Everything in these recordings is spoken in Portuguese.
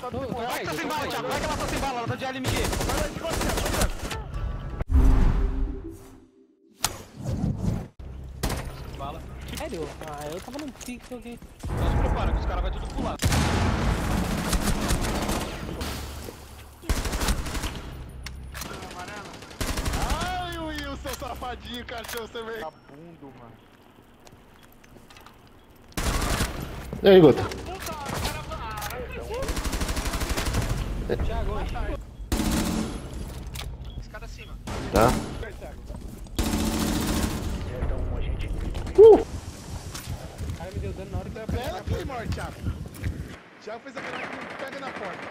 tá Não, vai, Vai, tá sem bala, Thiago. Vai que ela tá sem bala, ela tá de LMG. vai, de costas, Thiago. Bala. Sério? Ah, eu tava num pixel aqui. Só se prepara que os caras vão tudo pular. Ai, Will, seu safadinho, cachorro, você veio. Vagabundo, mano. E aí, Guto? Thiago, Escada acima. Tá. Uh! o cara me deu dano na hora que eu ia Pega pegar. a Claymore, Thiago. Thiago fez a granada que pega na porta.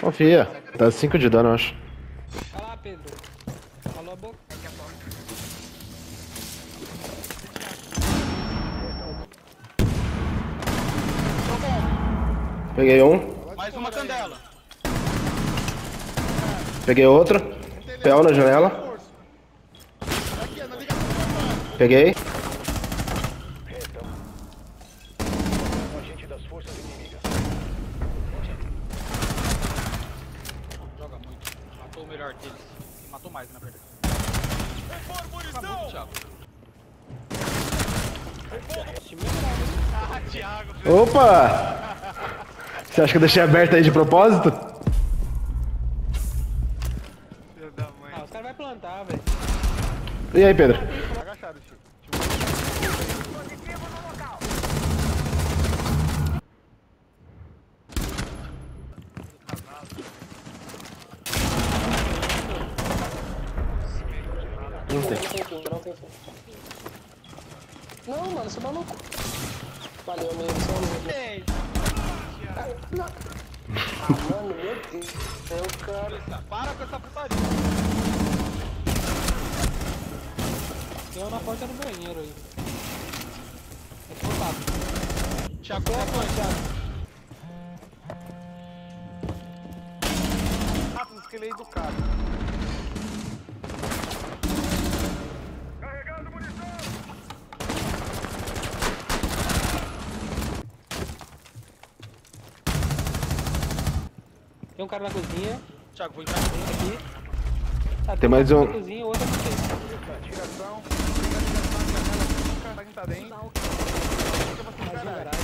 Confia. Tá 5 de dano, eu acho. Vai lá, Pedro. Falou a boca. Peguei um. Mais uma candela. Peguei outro. Pel na janela. Peguei. Opa! Você acha que eu deixei aberto aí de propósito? Ah, os caras vão plantar, velho. E aí, Pedro? Agachado. Não tem. Não tem fim, não tem. Não, mano, você é maluco. Valeu, amigo, você é maluco. Ei, Ah, mano, meu Deus. Eu, cara. Para com essa putaria. Tem um na porta do banheiro aí. É. Thiago, você é Thiago. Rápido, que ele é Tem um cara na cozinha. Thiago, vou entrar. Tem aqui. Tá, Tem mais um. Na cozinha, outro não tem. Ligação. Liga a ligação, janela. Tá tá um garagem.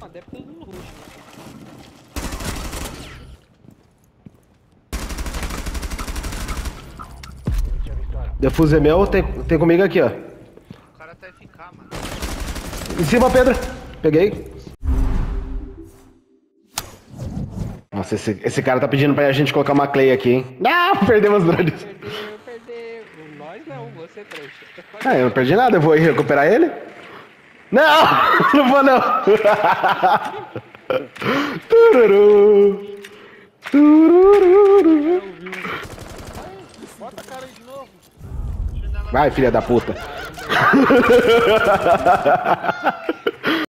Ah, deve ter um rush, né? Defuse é meu, tem, tem comigo aqui, ó. O cara tá FK, mano. Em cima, Pedro. Peguei. Nossa, esse, esse cara tá pedindo pra gente colocar uma clay aqui, hein? Não, perdemos os drones. Perdeu, perdeu. Nós não, você trouxa. Ah, eu não perdi nada, eu vou recuperar ele? Não! Não vou não! Tururu! Tururu! Bota a cara aí de novo. Vai, filha da puta!